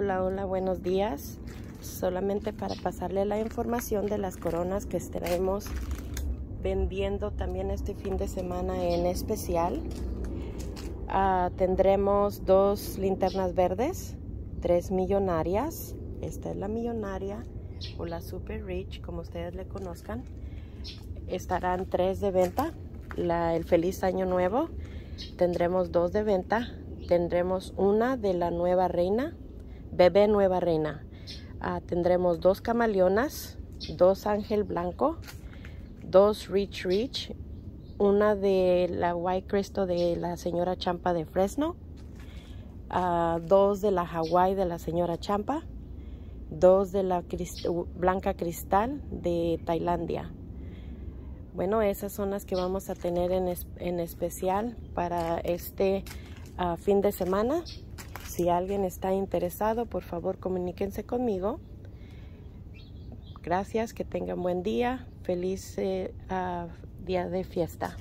Hola, hola, buenos días. Solamente para pasarle la información de las coronas que estaremos vendiendo también este fin de semana en especial. Uh, tendremos dos linternas verdes, tres millonarias. Esta es la millonaria o la super rich, como ustedes le conozcan. Estarán tres de venta. El feliz año nuevo. Tendremos dos de venta. Tendremos una de la nueva reina, bebé nueva reina. Uh, tendremos dos camaleonas, dos ángel blanco, dos rich rich una de la White Cristo de la señora Champa de Fresno, uh, dos de la Hawaii de la señora Champa, dos de la Blanca Cristal de Tailandia. Bueno, esas son las que vamos a tener en, en especial para este uh, fin de semana. Si alguien está interesado, por favor comuníquense conmigo. Gracias, que tengan buen día. Feliz eh, uh, día de fiesta.